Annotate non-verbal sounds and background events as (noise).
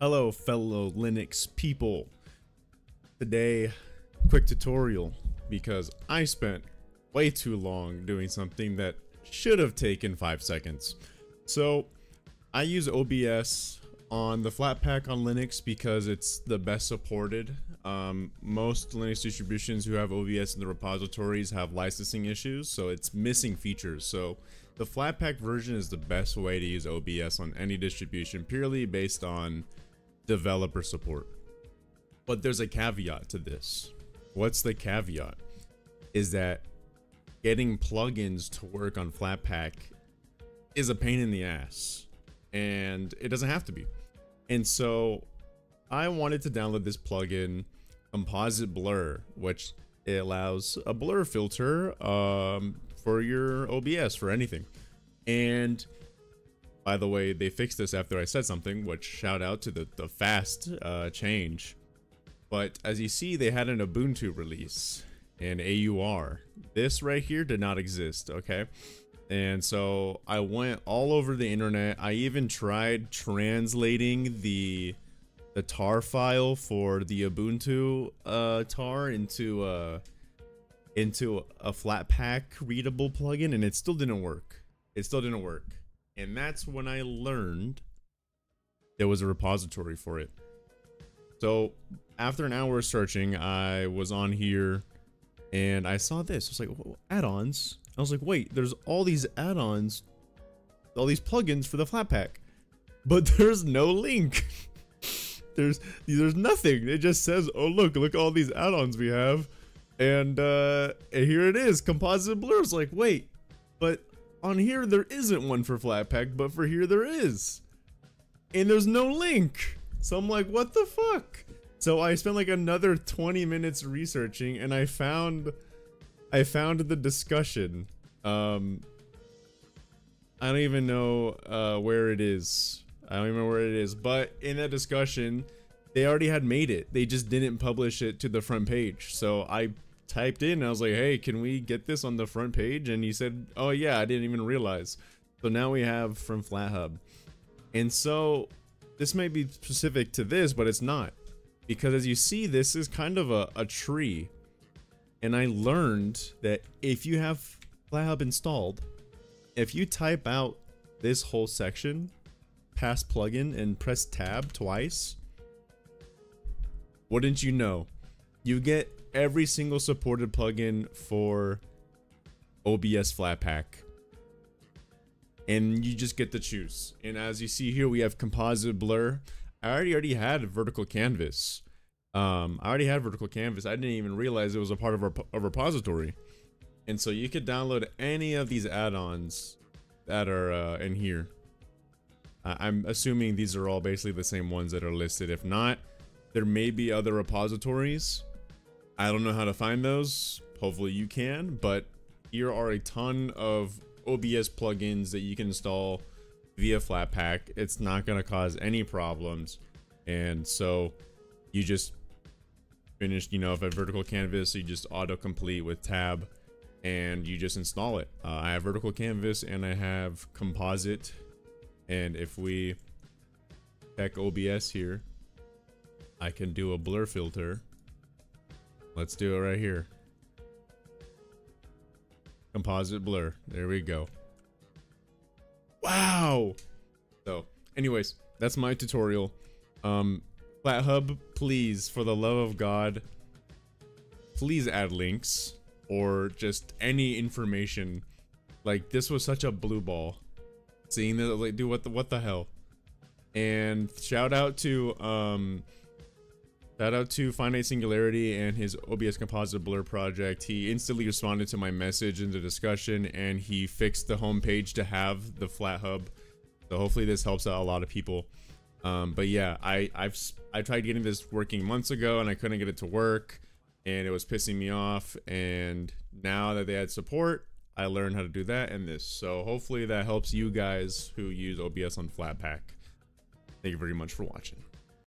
Hello fellow Linux people. Today, quick tutorial because I spent way too long doing something that should have taken 5 seconds. So, I use OBS on the Flatpak on Linux because it's the best supported. Um, most Linux distributions who have OBS in the repositories have licensing issues, so it's missing features. So the Flatpak version is the best way to use OBS on any distribution purely based on developer support. But there's a caveat to this. What's the caveat? Is that getting plugins to work on Flatpak is a pain in the ass. And it doesn't have to be. And so I wanted to download this plugin, Composite Blur, which it allows a blur filter um, for your OBS for anything. And by the way, they fixed this after I said something, which shout out to the, the fast uh, change. But as you see, they had an Ubuntu release and AUR. This right here did not exist, okay? And so I went all over the internet. I even tried translating the the tar file for the Ubuntu uh, tar into uh, into a Flatpak readable plugin and it still didn't work. It still didn't work. And that's when I learned there was a repository for it. So after an hour of searching, I was on here and I saw this. I was like, add-ons. I was like, wait, there's all these add-ons, all these plugins for the Flatpak, but (laughs) there's no link. (laughs) there's there's nothing. It just says, oh look, look all these add-ons we have. And, uh, and here it is, Composite Blur. Like, wait, but on here there isn't one for Flatpak, but for here there is. And there's no link. So I'm like, what the fuck? So I spent like another 20 minutes researching and I found I found the discussion. Um I don't even know uh where it is. I don't even know where it is, but in that discussion, they already had made it. They just didn't publish it to the front page. So I typed in. I was like, hey, can we get this on the front page? And he said, oh yeah, I didn't even realize. So now we have from FlatHub. And so this may be specific to this, but it's not. Because as you see, this is kind of a, a tree. And I learned that if you have FlatHub installed, if you type out this whole section, pass plugin, and press tab twice, wouldn't you know, you get every single supported plugin for OBS Flatpak. And you just get to choose. And as you see here, we have composite blur. I already already had vertical canvas. Um, I already had vertical canvas. I didn't even realize it was a part of our, repository. And so you could download any of these add-ons that are uh, in here. I'm assuming these are all basically the same ones that are listed. If not, there may be other repositories I don't know how to find those. Hopefully you can, but here are a ton of OBS plugins that you can install via Flatpak. It's not going to cause any problems. And so you just finish, you know, if a vertical canvas, you just autocomplete with tab and you just install it. Uh, I have vertical canvas and I have composite. And if we check OBS here, I can do a blur filter Let's do it right here. Composite blur. There we go. Wow. So, anyways, that's my tutorial. Um, FlatHub, please, for the love of God, please add links or just any information. Like this was such a blue ball. Seeing that, like, dude, what the what the hell? And shout out to um Shout out to Finite Singularity and his OBS Composite Blur project. He instantly responded to my message in the discussion and he fixed the homepage to have the FlatHub. So hopefully this helps out a lot of people. Um, but yeah, I, I've I tried getting this working months ago and I couldn't get it to work and it was pissing me off. And now that they had support, I learned how to do that and this. So hopefully that helps you guys who use OBS on Flatpak. Thank you very much for watching.